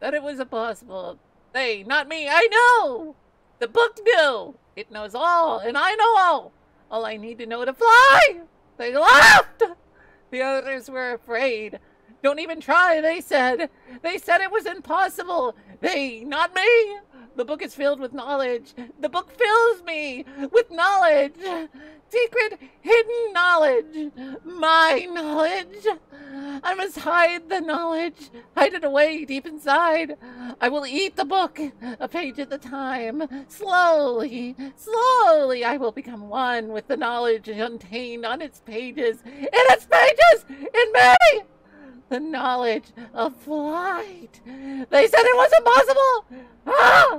that it was impossible. They, not me, I know! The book knew! It knows all, and I know all! All I need to know to fly! They laughed! The others were afraid. Don't even try, they said. They said it was impossible. They, not me. The book is filled with knowledge. The book fills me with knowledge. Secret, hidden knowledge. My knowledge. I must hide the knowledge. Hide it away deep inside. I will eat the book, a page at a time. Slowly, slowly, I will become one with the knowledge contained on its pages. In its pages! In me! the knowledge of flight. They said it was impossible. Ah!